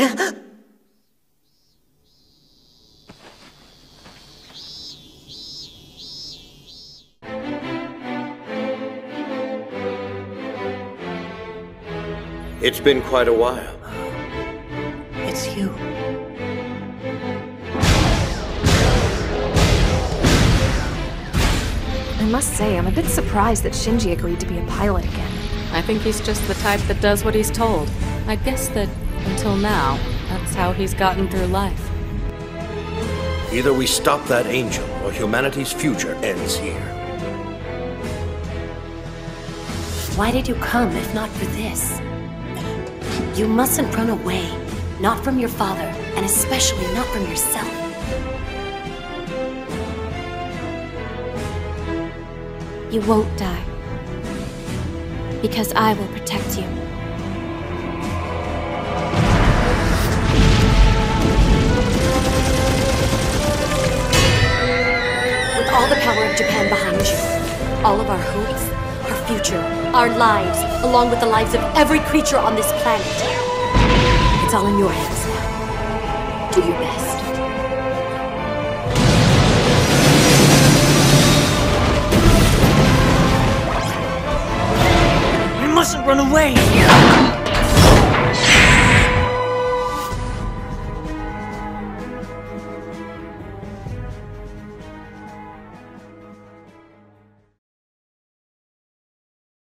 It's been quite a while. It's you. I must say, I'm a bit surprised that Shinji agreed to be a pilot again. I think he's just the type that does what he's told. I guess that, until now, that's how he's gotten through life. Either we stop that angel, or humanity's future ends here. Why did you come if not for this? You mustn't run away. Not from your father, and especially not from yourself. You won't die. Because I will protect you. The power of Japan behind you, all of our hopes, our future, our lives, along with the lives of every creature on this planet. It's all in your hands now. Do your best. Mustn't run away!